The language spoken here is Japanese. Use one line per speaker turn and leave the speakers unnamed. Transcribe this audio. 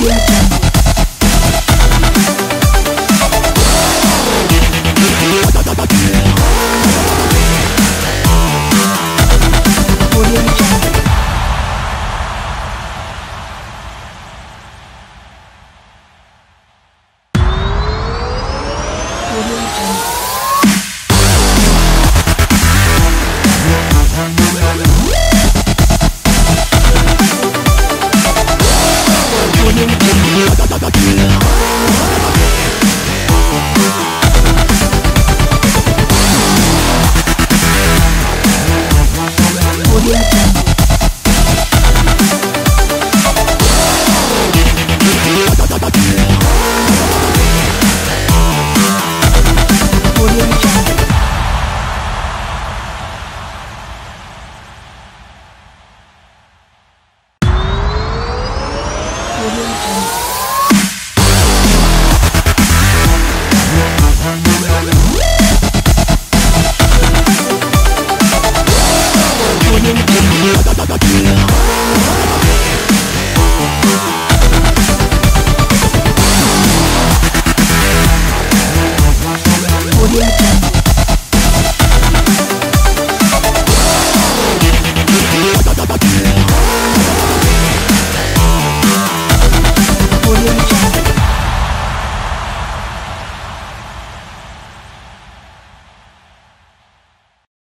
Yeah. Audio Jungle. Música
yeah.